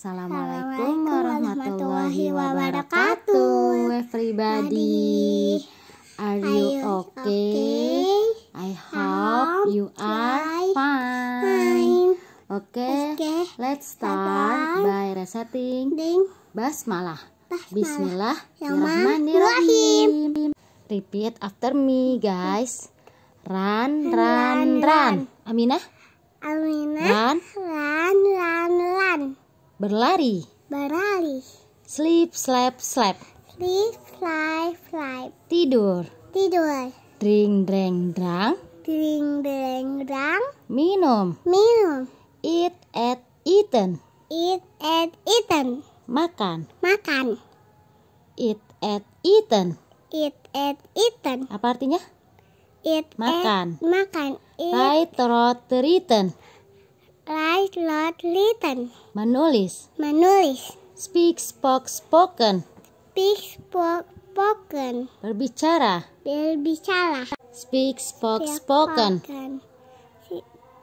Assalamualaikum warahmatullahi wabarakatuh Everybody. Are you okay? I hope you are fine. Oke, Oke. let's start by reciting Ding. Basmalah. Bismillah. Bismillahirrahmanirrahim. Repeat after me guys. Run, run, Run, run Aminah, Aminah. run, lan. Berlari Berlari. Sleep, slap, slap Sleep, fly, fly. Tidur Tidur. Drink, drink, drang Ding, ding, dang. Minum Minum. Eat, eat, eaten Eat, eat, eaten. Makan Makan. Eat, eat, eaten Eat, eat, eaten. Apa artinya? Eat, Makan. makan. Eat, Write, wrote, written write, lot, written. Menulis Menulis. Speak, spoke, spoken Speak, spoke, spoken. Berbicara Berbicara. Speak, spoke, spoken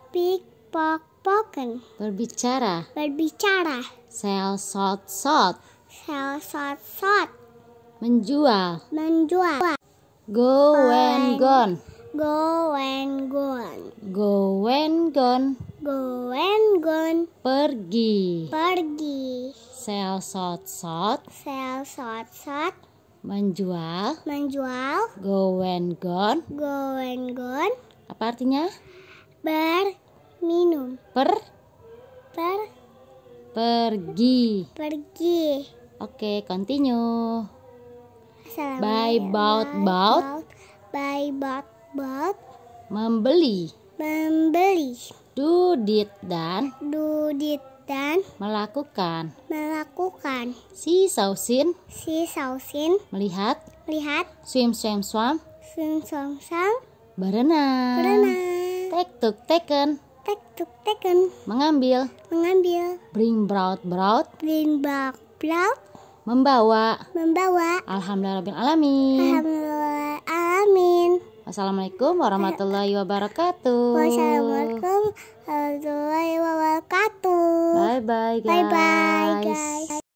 Speak, spoke, spoken. Berbicara Berbicara. Sell, sold, sold Sell, short, short. Menjual Menjual. Go and gone Go and gone. Go and gone Go. Pergi Pergi. Sell, sold, sold Sell, short, short. Menjual Menjual. Go and gone Go and gone. Apa artinya? Berminum. Per Per pergi pergi. Oke, continue Assalamualaikum. By bout, bout. By bout, bout. Membeli Membeli. Do, did, dan Dudit dan Melakukan melakukan. Si, sausin Si sausin Melihat lihat Swim, swim, swam sung song sang Berenang berenang. Take, took, taken Tek tuk teken Mengambil mengambil. Bring, brought, brought Bring back blout Membawa membawa. Alhamdulillahirrahmanirrahim Alhamdulillah. Amin. Wassalamualaikum warahmatullahi wabarakatuh Wassalamualaikum warahmatullahi wabarakatuh. Bye bye guys Bye bye guys.